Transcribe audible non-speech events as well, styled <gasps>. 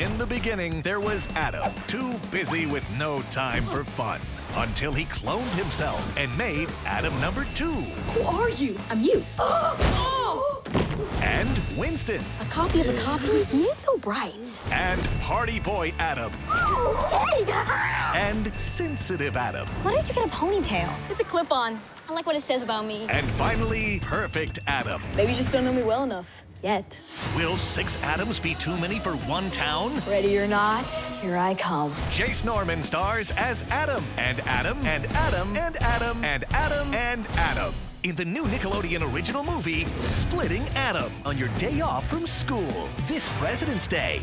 In the beginning, there was Adam, too busy with no time for fun. Until he cloned himself and made Adam number two. Who are you? I'm you. <gasps> And Winston. A copy of a copy? He is so bright. And Party Boy Adam. Oh, And Sensitive Adam. Why did you get a ponytail? It's a clip-on. I like what it says about me. And finally, Perfect Adam. Maybe you just don't know me well enough. Yet. Will six Adams be too many for one town? Ready or not, here I come. Jace Norman stars as Adam, and Adam, and Adam, and Adam, and Adam, and Adam. In the new Nickelodeon original movie, Splitting Adam, on your day off from school this President's Day.